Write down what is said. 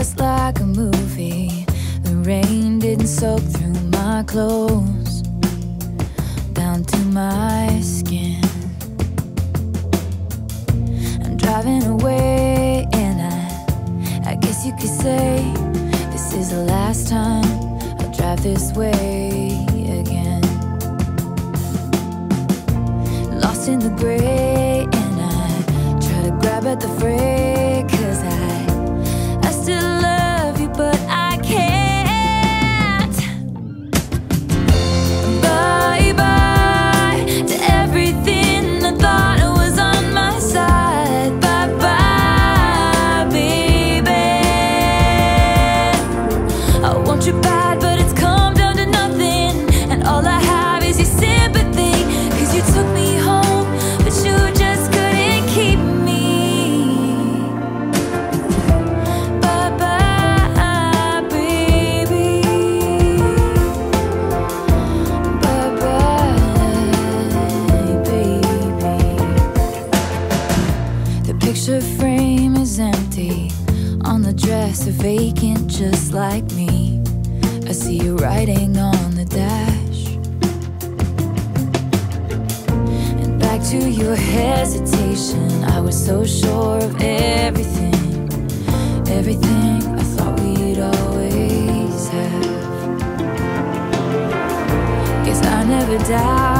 just like a movie. The rain didn't soak through my clothes, down to my skin. I'm driving away, and I, I guess you could say this is the last time I'll drive this way again. Lost in the gray, and I try to grab at the fray. Picture frame is empty. On the dresser, vacant just like me. I see you writing on the dash. And back to your hesitation. I was so sure of everything, everything I thought we'd always have. Guess I never doubt.